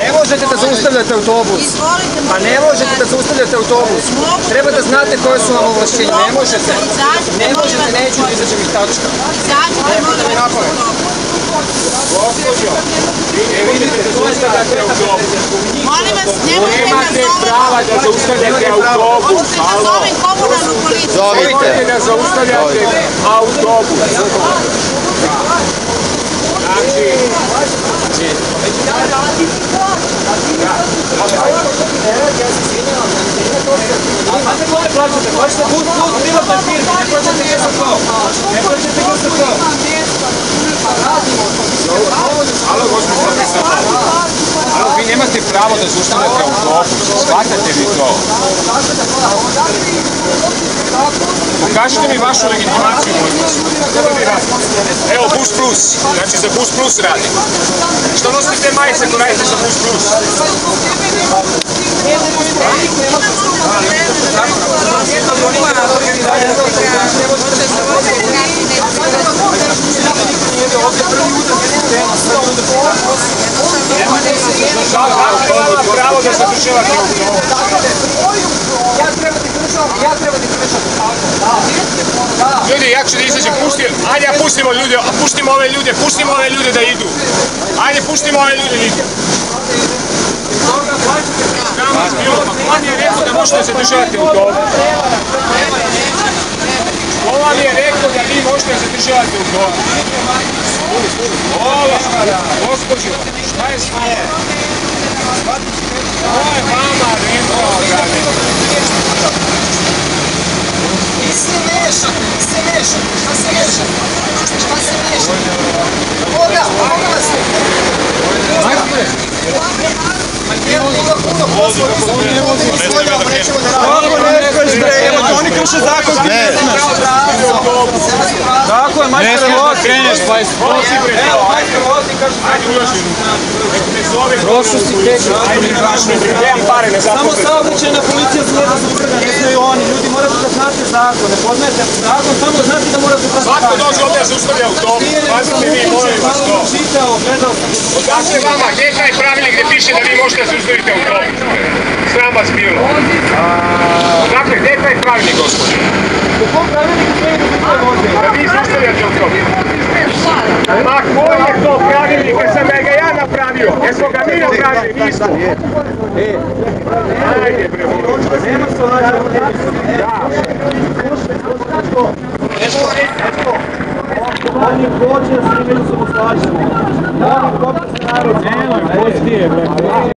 Ne možete da zaustavljate autobus. Pa ne možete da zaustavljate autobus. Treba da znate koje su vam ovlašćenja. Ne možete. Ne možete, neću da izađem iz tačka. Molim vas, nemojte Nemate da prava da zaustavljate autobus. Možete da zovem komunalnu policiju. Nemojte da zaustavljate autobus. Plaćate? Plaćate put, put, privatnoj firmi. Ne plaćate GSP. Ne plaćate GSP. Pravo da zaustavljate autobus. Shvatate vi to? Pokažite mi vašu legitimaciju, molim vas. Evo, Bus Plus. Znači, za Bus Plus radi. Što nosite te majice ko radite za Bus Plus? Pravo da zadržavate autobus? Ja treba da kršam, ja treba da kršam. Ljudi, ja ću da izađem, pusti, ajde pustimo ljude, pustimo ove ljude, pustimo ove ljude da idu. Ajde, pustimo ove ljude da idu. Vam je rekao da možete zadržavati autobus? Ko vam je rekao da vi možete zadržavati autobus? Ola, gospođo, šta je s? Ko je vama rekao da ne? Vi se mešate, se mešate. Šta se? Šta se mešate? Koga? Koga vas je? Oni krše zakon, ti ne znaš. Tako je, majster vozi. kreneš, pa je vozi bre. Evo, majster vozi, kaže Ajde nemam pare, ne Samo saobraćajna policija sme da se utrga, ne smeju oni. Ljudi morate da znate zakon, ne poznajete zakon, samo znate da morate da Svako dođe ovdje da zaustavlja autobus. Pazite vi, molim vas to. Čitao, gledao sam. Odakle vama, gdje je taj pravilnik gdje piše da vi možete da zaustavite autobus? Sram vas bilo. Odakle, gdje je taj pravilnik, gospodin? U kom pravilniku sve idu sve voze? Da vi zaustavljate autobus. Ma koji je to pravilnik? Jesam da ga ja napravio? Jesmo ga mi napravili? Nismo. Ajde bre, molim vas. Oni hoće da se međusobno slažemo. Oni kopne se narod. Nemoj, posti je, bre.